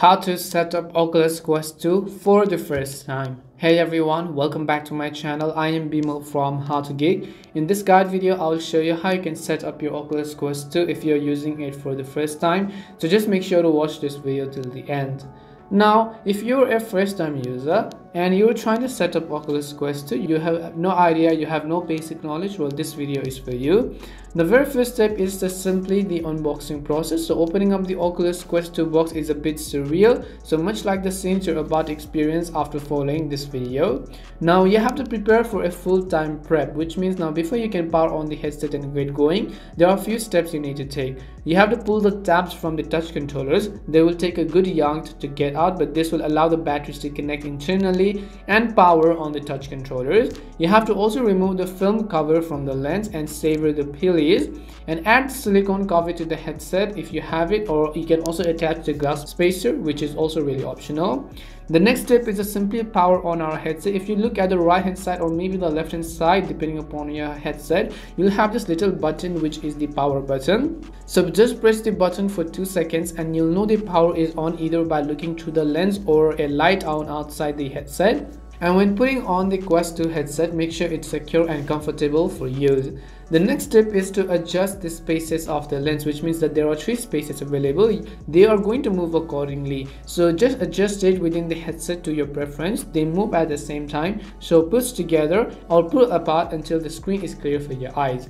how to set up Oculus Quest 2 for the first time. Hey everyone, welcome back to my channel. I am Bimal from How to Geek. In this guide video, I will show you how you can set up your Oculus Quest 2 if you're using it for the first time. So just make sure to watch this video till the end. Now, if you're a first time user, and you're trying to set up Oculus Quest 2 you have no idea you have no basic knowledge well this video is for you. The very first step is just simply the unboxing process. So opening up the Oculus Quest 2 box is a bit surreal. So much like the scenes you're about to experience after following this video. Now you have to prepare for a full-time prep which means now before you can power on the headset and get going there are a few steps you need to take you have to pull the tabs from the touch controllers they will take a good yank to get out but this will allow the batteries to connect internally and power on the touch controllers. You have to also remove the film cover from the lens and sever the pieces and add silicone cover to the headset if you have it or you can also attach the glass spacer which is also really optional. The next step is to simply power on our headset. If you look at the right hand side or maybe the left hand side depending upon your headset, you'll have this little button which is the power button. So just press the button for 2 seconds and you'll know the power is on either by looking through the lens or a light on outside the headset. And when putting on the Quest 2 headset, make sure it's secure and comfortable for use. The next step is to adjust the spaces of the lens which means that there are three spaces available. They are going to move accordingly. So just adjust it within the headset to your preference. They move at the same time. So push together or pull apart until the screen is clear for your eyes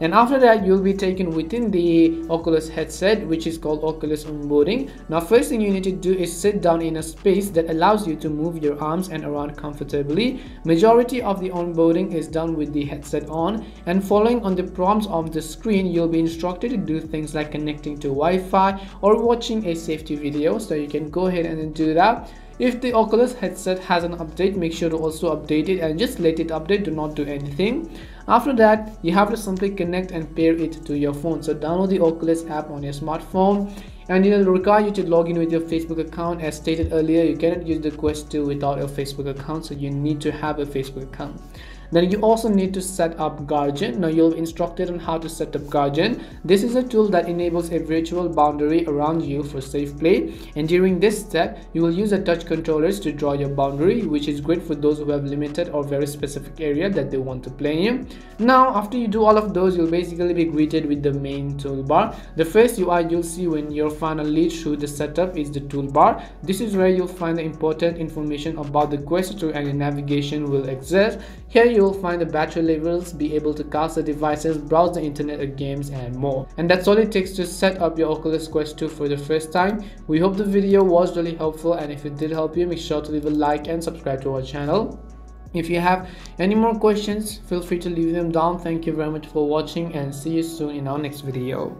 and after that you'll be taken within the Oculus headset which is called Oculus onboarding. Now first thing you need to do is sit down in a space that allows you to move your arms and around comfortably. Majority of the onboarding is done with the headset on. And following on the prompts of the screen you'll be instructed to do things like connecting to Wi-Fi or watching a safety video. So you can go ahead and do that if the Oculus headset has an update, make sure to also update it and just let it update, do not do anything. After that, you have to simply connect and pair it to your phone. So download the Oculus app on your smartphone and it will require you to log in with your Facebook account. As stated earlier, you cannot use the Quest 2 without a Facebook account, so you need to have a Facebook account. Then you also need to set up Guardian. Now you'll be instructed on how to set up Guardian. This is a tool that enables a virtual boundary around you for safe play. And during this step, you will use the touch controllers to draw your boundary, which is great for those who have limited or very specific area that they want to play in. Now, after you do all of those, you'll basically be greeted with the main toolbar. The first UI you'll see when you're finally through the setup is the toolbar. This is where you'll find the important information about the Quest 2 and the navigation will exist. Here you will find the battery levels, be able to cast the devices, browse the internet games and more. And that's all it takes to set up your Oculus Quest 2 for the first time. We hope the video was really helpful and if it did help you, make sure to leave a like and subscribe to our channel. If you have any more questions, feel free to leave them down. Thank you very much for watching and see you soon in our next video.